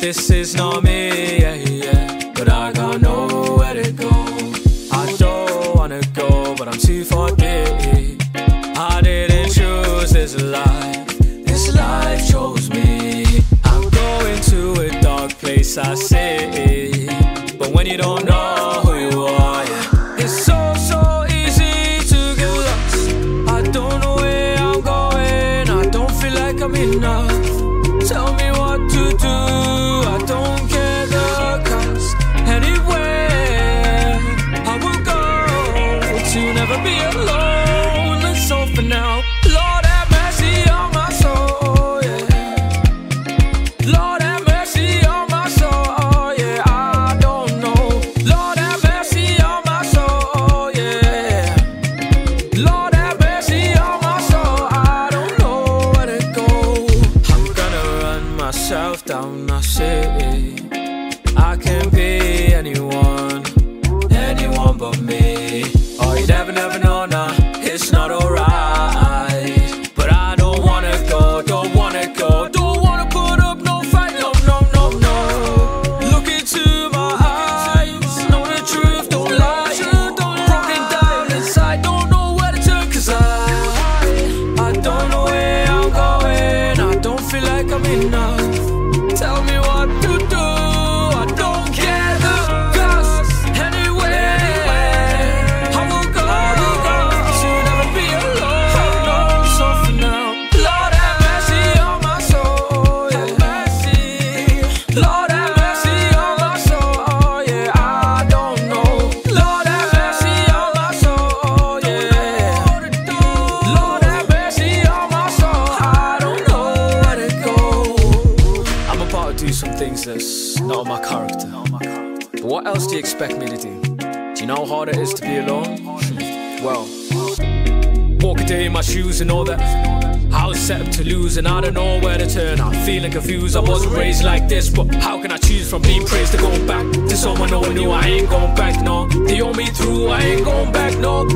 this is not me, yeah, yeah. But I got nowhere to go. I don't wanna go, but I'm too far deep. I didn't choose this life, this life chose me. I'm going to a dark place, I see. But when you don't know who you are, yeah, it's so, so easy to get lost. I don't know where I'm going, I don't feel like I'm enough. Tell me what to do, be for now. Lord have mercy on my soul, yeah. Lord have mercy on my soul, yeah. I don't know. Lord have mercy on my soul, yeah. Lord have mercy on my soul. I don't know where to go. I'm gonna run myself down. I say I can be anyone, anyone but me. Tell me what to do. I don't the I go. To never be alone. So for now, Lord have mercy on my soul. Lord that's not my character. But what else do you expect me to do? Do you know how hard it is to be alone? Hmm. well, walk a day in my shoes and all that. I was set up to lose and I don't know where to turn. I'm feeling confused. I wasn't raised like this, but how can I choose from being praised to going back to someone no one knew? I ain't going back, no. They owe me through, I ain't going back, no.